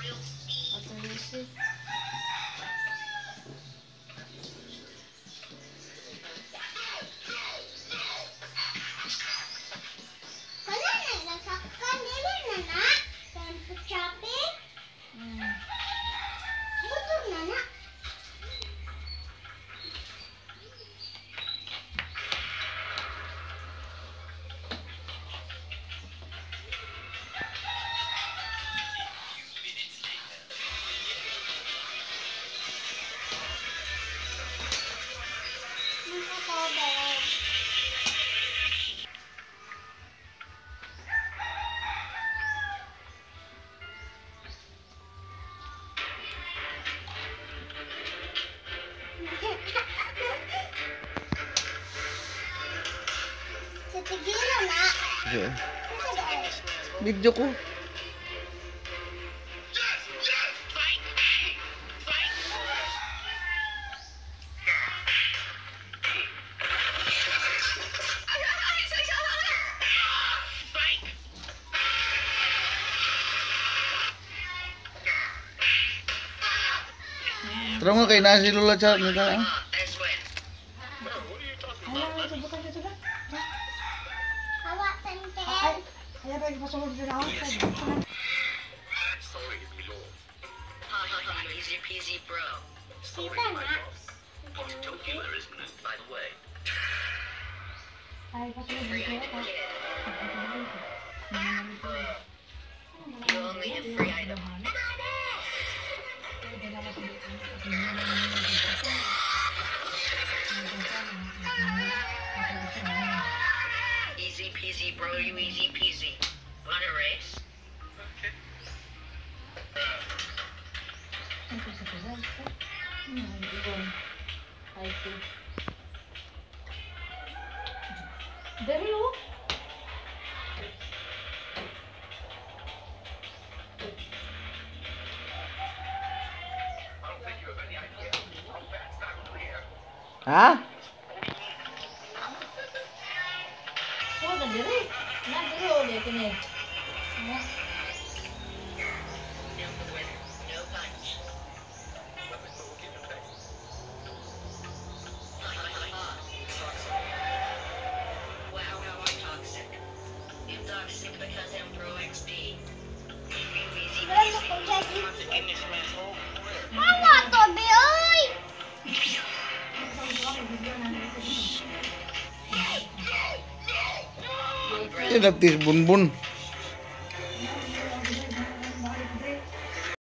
Ate Lizzie. Video ko. Terus kayak nasi dulu cat nih Minta. Halo, Ay, ay, ay, pasulod din ako. Easy peasy, bro. Na. Killer, isn't it? By the way. Easy bro. You easy peasy. Want a race? Ito sa kazal. Hmm, ibon. Ay, ito. Na peasy. ko dyan. Goodness, asshole. Mama, Toby, oy! ini ada bun bun